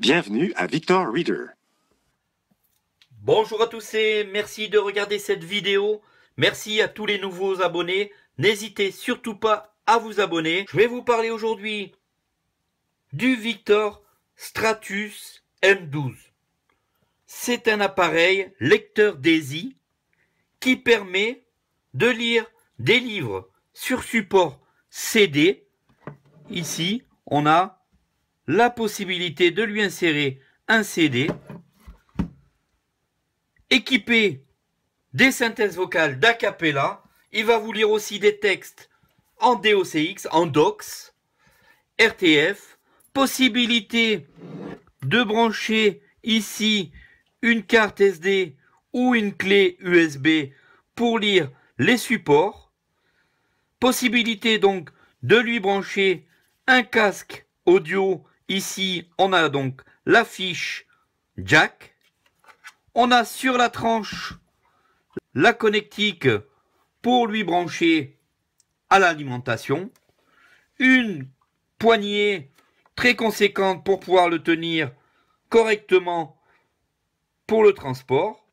Bienvenue à Victor Reader. Bonjour à tous et merci de regarder cette vidéo. Merci à tous les nouveaux abonnés. N'hésitez surtout pas à vous abonner. Je vais vous parler aujourd'hui du Victor Stratus M12. C'est un appareil lecteur DAISY qui permet de lire des livres sur support CD. Ici, on a la possibilité de lui insérer un CD équipé des synthèses vocales d'acapella. Il va vous lire aussi des textes en DOCX, en DOCS, RTF, possibilité de brancher ici une carte SD ou une clé USB pour lire les supports. Possibilité donc de lui brancher un casque audio. Ici, on a donc la fiche jack. On a sur la tranche la connectique pour lui brancher à l'alimentation. Une poignée très conséquente pour pouvoir le tenir correctement pour le transport.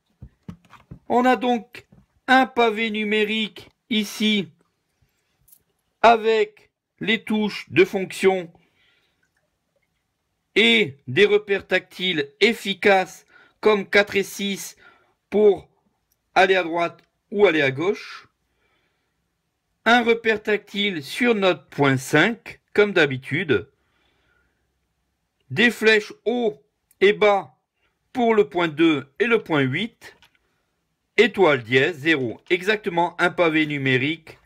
On a donc un pavé numérique ici avec les touches de fonction et des repères tactiles efficaces comme 4 et 6 pour aller à droite ou aller à gauche. Un repère tactile sur notre point 5 comme d'habitude. Des flèches haut et bas pour le point 2 et le point 8 étoile dièse 0, exactement un pavé numérique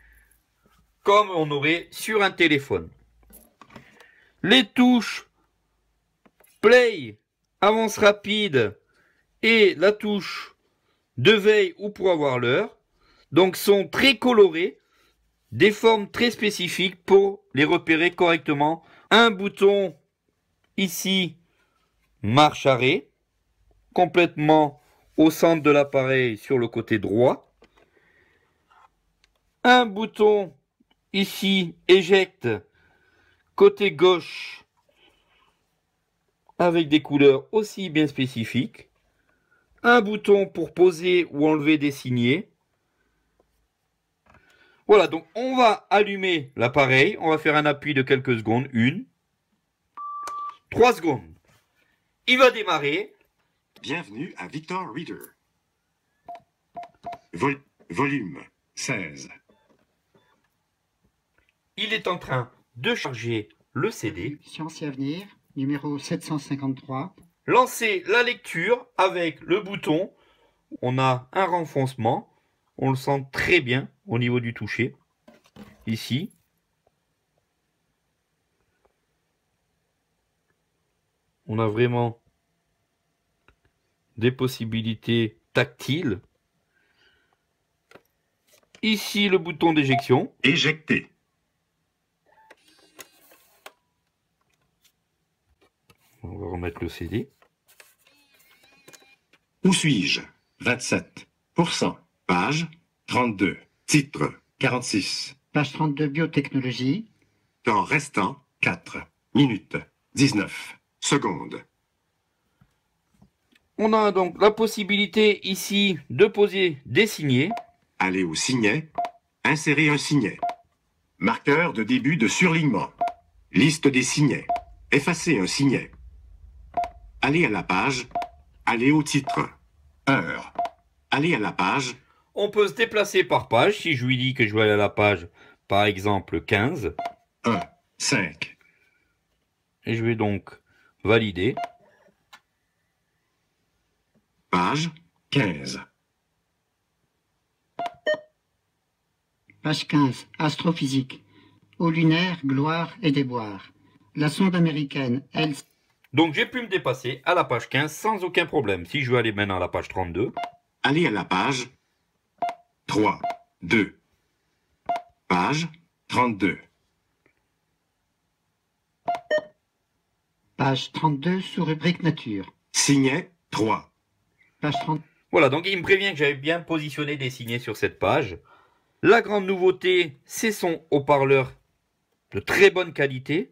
comme on aurait sur un téléphone. Les touches play, avance rapide et la touche de veille ou pour avoir l'heure, donc sont très colorées, des formes très spécifiques pour les repérer correctement. Un bouton ici marche arrêt, complètement au centre de l'appareil sur le côté droit. Un bouton ici éjecte côté gauche avec des couleurs aussi bien spécifiques. Un bouton pour poser ou enlever des signets. Voilà, donc on va allumer l'appareil. On va faire un appui de quelques secondes. Une. Trois secondes. Il va démarrer. Bienvenue à Victor Reader. volume 16. Il est en train de charger le CD. Science et Avenir, numéro 753. Lancer la lecture avec le bouton. On a un renfoncement. On le sent très bien au niveau du toucher. Ici. On a vraiment des possibilités tactiles. Ici, le bouton d'éjection. Éjecter. On va remettre le CD. Où suis-je? 27%. Page 32. Titre 46. Page 32 Biotechnologie. Temps restant 4 minutes 19 secondes. On a donc la possibilité ici de poser des signets. Aller au signet. Insérer un signet. Marqueur de début de surlignement. Liste des signets. Effacer un signet. Aller à la page. Aller au titre. Heure. Aller à la page. On peut se déplacer par page. Si je lui dis que je vais aller à la page, par exemple 15. 1, 5. Et je vais donc valider. Page 15. Page 15 Astrophysique. Eau lunaire, gloire et déboire. La sonde américaine, elle. Donc j'ai pu me dépasser à la page 15 sans aucun problème. Si je veux aller maintenant à la page 32. Aller à la page 3, 2. Page 32. Page 32 sous rubrique nature. Signet 3. Page 30. Voilà, donc il me prévient que j'avais bien positionné des signets sur cette page. La grande nouveauté, c'est son haut-parleur de très bonne qualité.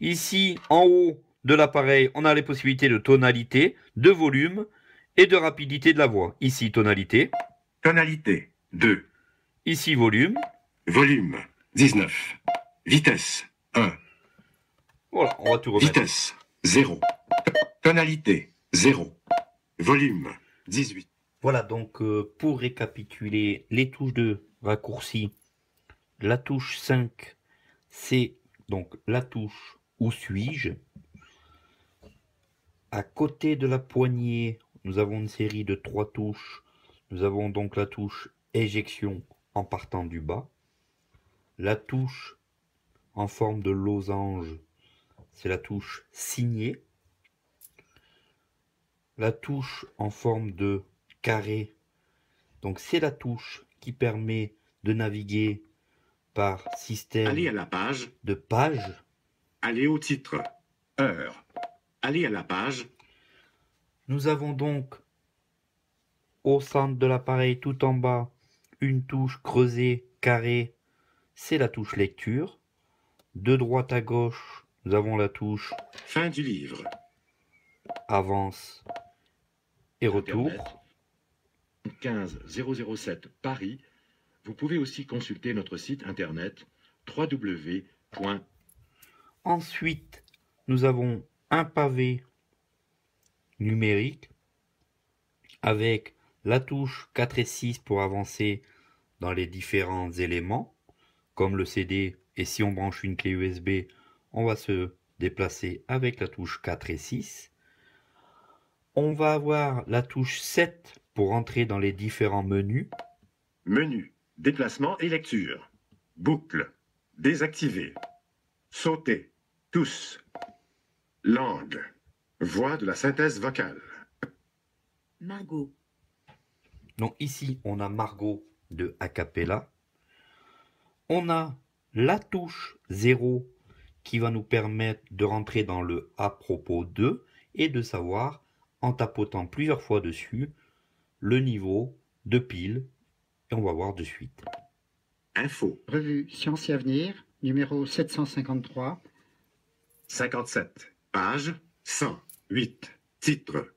Ici, en haut, de l'appareil, on a les possibilités de tonalité, de volume et de rapidité de la voix. Ici, tonalité. Tonalité 2. Ici, volume. Volume 19. Vitesse 1. Voilà, on va tout remettre. Vitesse 0. Tonalité 0. Volume 18. Voilà, donc euh, pour récapituler les touches de raccourci, la touche 5, c'est donc la touche où suis-je? À côté de la poignée, nous avons une série de trois touches. Nous avons donc la touche éjection en partant du bas. La touche en forme de losange, c'est la touche signer. La touche en forme de carré, donc c'est la touche qui permet de naviguer par système Allez à la page. de page. Allez au titre. Heure. Allez à la page. Nous avons donc au centre de l'appareil tout en bas une touche creusée carré, c'est la touche lecture. De droite à gauche, nous avons la touche Fin du livre. avance et retour. Internet, 15007 Paris. Vous pouvez aussi consulter notre site internet www. Ensuite, nous avons un pavé numérique avec la touche 4 et 6 pour avancer dans les différents éléments, comme le CD. Et si on branche une clé USB, on va se déplacer avec la touche 4 et 6. On va avoir la touche 7 pour entrer dans les différents menus. Menu. Déplacement et lecture. Boucle. Désactiver. Sauter. Tous. Langue. Voix de la synthèse vocale. Margot. Donc ici, on a Margot de Acapella. On a la touche 0 qui va nous permettre de rentrer dans le à propos de et de savoir, en tapotant plusieurs fois dessus, le niveau de pile. Et on va voir de suite. Info. Revue Science et Avenir, numéro 753, 57. Page 108. Titre.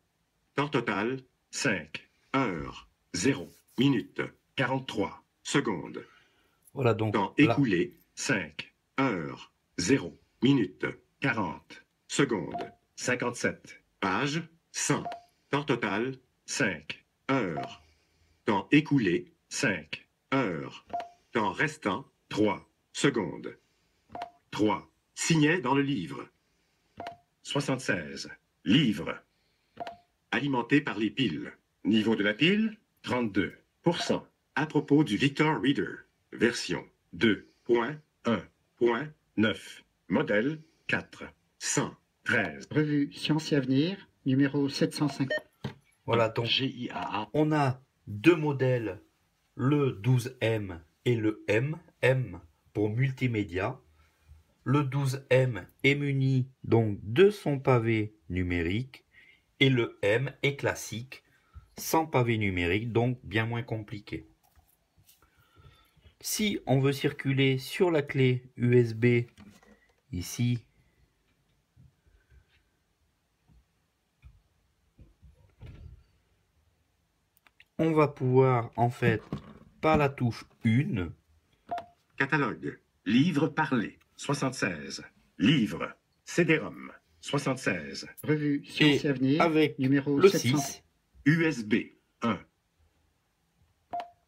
Temps total 5. Heure 0. Minute 43. Secondes. Voilà donc Temps là, écoulé 5. Heure 0. Minute 40. Secondes. 57. Page 100. Temps total 5. Heure. Temps écoulé 5. Heure. Temps restant 3. Secondes. 3. Signet dans le livre. 76. Livre. Alimenté par les piles. Niveau de la pile 32%. À propos du Victor Reader. Version 2.1.9. Modèle 4. 113. revue Science et Avenir, numéro 750. voilà donc GIAA. on a deux modèles, le 12M et le M, M pour multimédia. Le 12M est muni donc de son pavé numérique et le M est classique sans pavé numérique, donc bien moins compliqué. Si on veut circuler sur la clé USB ici, on va pouvoir en fait par la touche 1 Catalogue. Livre parlé. 76. Livre. CD-ROM. 76. Revue Science et, Et Avenir, avec numéro le 700. 6 USB 1.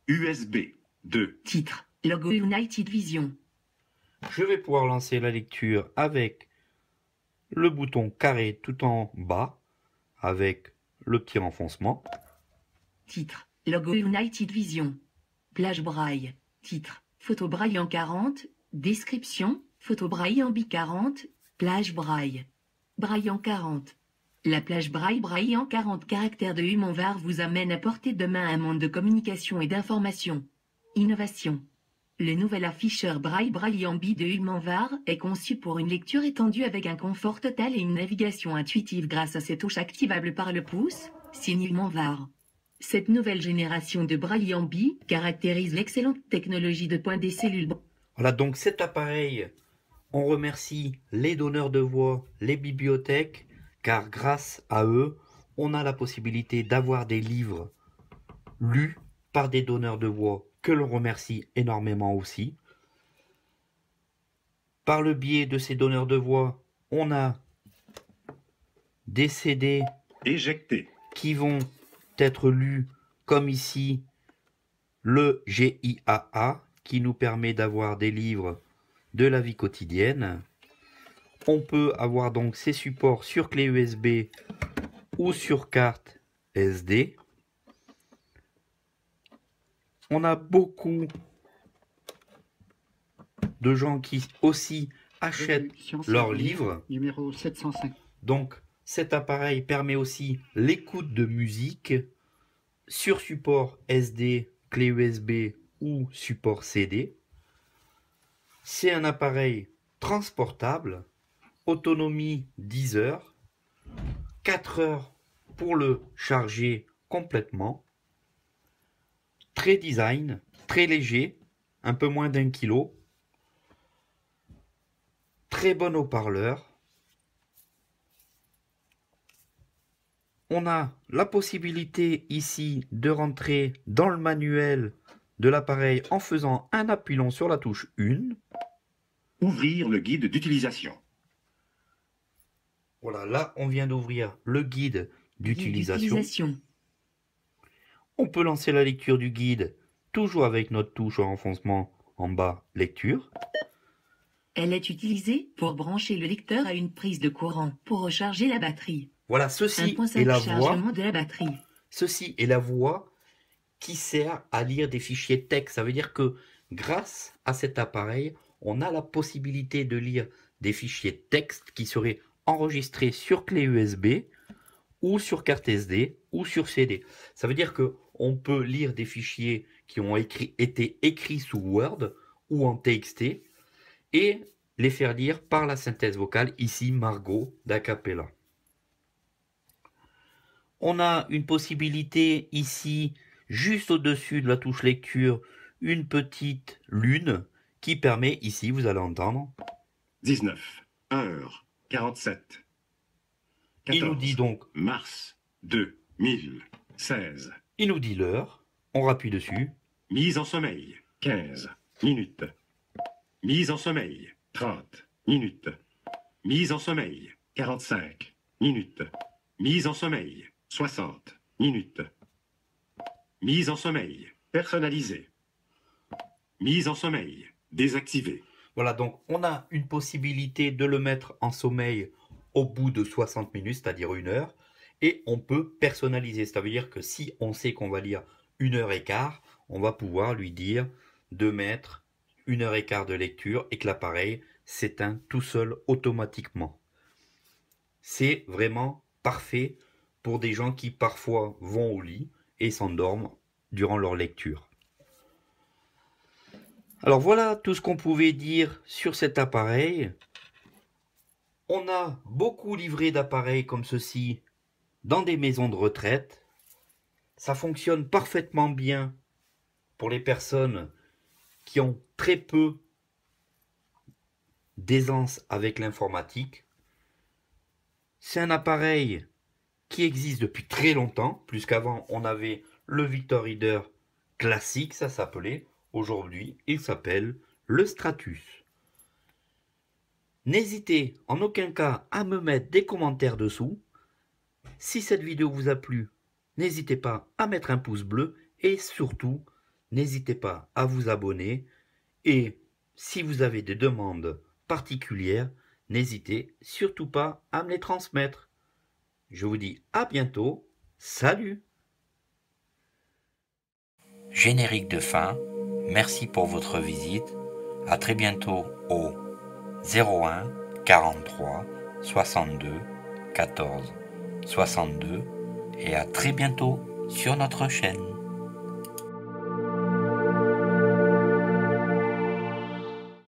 USB 2. Titre. Logo United Vision. Je vais pouvoir lancer la lecture avec le bouton carré tout en bas, avec le petit renfoncement. Titre. Logo United Vision. Plage braille. Titre. Photo braille en 40. Description. Photo braille en bi 40. Plage braille. Braille en 40. La plage braille braille en 40 caractères de Humonvar vous amène à porter de main un monde de communication et d'information. Innovation. Le nouvel afficheur braille braille en bi de Humonvar est conçu pour une lecture étendue avec un confort total et une navigation intuitive grâce à ses touches activables par le pouce, signe Humonvar. Cette nouvelle génération de braille en bi caractérise l'excellente technologie de point des cellules. Voilà donc cet appareil On remercie les donneurs de voix, les bibliothèques, car grâce à eux, on a la possibilité d'avoir des livres lus par des donneurs de voix que l'on remercie énormément aussi. Par le biais de ces donneurs de voix, on a des CD Éjecté. qui vont être lus comme ici le GIAA qui nous permet d'avoir des livres de la vie quotidienne. On peut avoir donc ces supports sur clé USB ou sur carte SD. On a beaucoup de gens qui aussi achètent leurs livres. Numéro 705. Donc cet appareil permet aussi l'écoute de musique sur support SD, clé USB ou support CD. C'est un appareil transportable, autonomie 10 heures, 4 heures pour le charger complètement. Très design, très léger, un peu moins d'un kilo. Très bon haut-parleur. On a la possibilité ici de rentrer dans le manuel de l'appareil en faisant un appui long sur la touche 1. Ouvrir le guide d'utilisation. Voilà, là on vient d'ouvrir le guide d'utilisation. On peut lancer la lecture du guide toujours avec notre touche en enfoncement en bas lecture. Elle est utilisée pour brancher le lecteur à une prise de courant pour recharger la batterie. Voilà, ceci est la voix. chargement de la batterie. Ceci est la voix qui sert à lire des fichiers texte. Ça veut dire que grâce à cet appareil, on a la possibilité de lire des fichiers texte qui seraient enregistrés sur clé USB ou sur carte SD ou sur CD. Ça veut dire que on peut lire des fichiers qui ont été écrits sous Word ou en TXT et les faire lire par la synthèse vocale, ici Margot d'Acapella. On a une possibilité ici, juste au-dessus de la touche lecture, une petite lune qui permet, ici vous allez entendre, 19. heure 47. il nous dit donc, Mars 2016. il nous dit l'heure, on rappuie dessus, Mise en sommeil 15 minutes. Mise en sommeil 30 minutes. Mise en sommeil 45 minutes. Mise en sommeil 60 minutes. Mise en sommeil personnalisée. Mise en sommeil désactivée. Voilà, donc on a une possibilité de le mettre en sommeil au bout de 60 minutes, c'est-à-dire une heure, et on peut personnaliser. Ça veut dire que si on sait qu'on va lire une heure et quart, on va pouvoir lui dire de mettre une heure et quart de lecture et que l'appareil s'éteint tout seul automatiquement. C'est vraiment parfait pour des gens qui parfois vont au lit et s'endorment durant leur lecture. Alors voilà tout ce qu'on pouvait dire sur cet appareil. On a beaucoup livré d'appareils comme ceci dans des maisons de retraite. Ça fonctionne parfaitement bien pour les personnes qui ont très peu d'aisance avec l'informatique. C'est un appareil qui existe depuis très longtemps, puisqu'avant on avait le Victor Reader classique, ça s'appelait. Aujourd'hui, il s'appelle le Stratus. N'hésitez en aucun cas à me mettre des commentaires dessous. Si cette vidéo vous a plu, n'hésitez pas à mettre un pouce bleu et surtout, n'hésitez pas à vous abonner. Et si vous avez des demandes particulières, n'hésitez surtout pas à me les transmettre. Je vous dis à bientôt. Salut Générique de fin. Merci pour votre visite. À très bientôt au 01 43 62 14 62 et à très bientôt sur notre chaîne.